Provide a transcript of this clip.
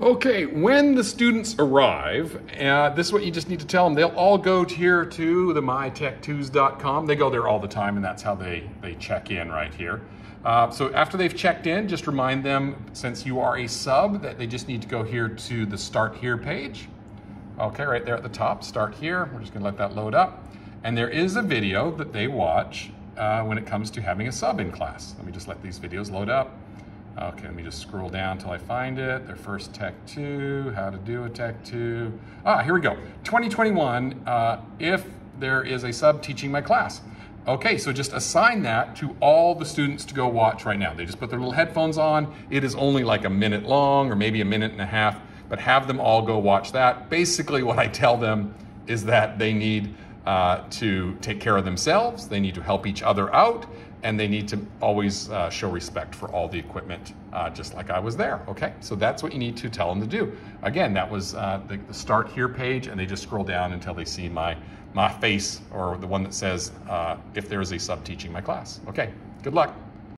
Okay, when the students arrive, uh, this is what you just need to tell them. They'll all go to here to the mytechttoos.com. They go there all the time, and that's how they, they check in right here. Uh, so after they've checked in, just remind them, since you are a sub, that they just need to go here to the Start Here page. Okay, right there at the top, Start Here. We're just going to let that load up. And there is a video that they watch uh, when it comes to having a sub in class. Let me just let these videos load up. Okay, let me just scroll down until I find it. Their first Tech Tattoo, how to do a Tech Tattoo. Ah, here we go. 2021, uh, if there is a sub teaching my class. Okay, so just assign that to all the students to go watch right now. They just put their little headphones on. It is only like a minute long or maybe a minute and a half, but have them all go watch that. Basically, what I tell them is that they need uh, to take care of themselves, they need to help each other out, and they need to always uh, show respect for all the equipment, uh, just like I was there. Okay, so that's what you need to tell them to do. Again, that was uh, the, the, start here page, and they just scroll down until they see my my face or the one that says uh, if there is a sub teaching my class. Okay, good luck.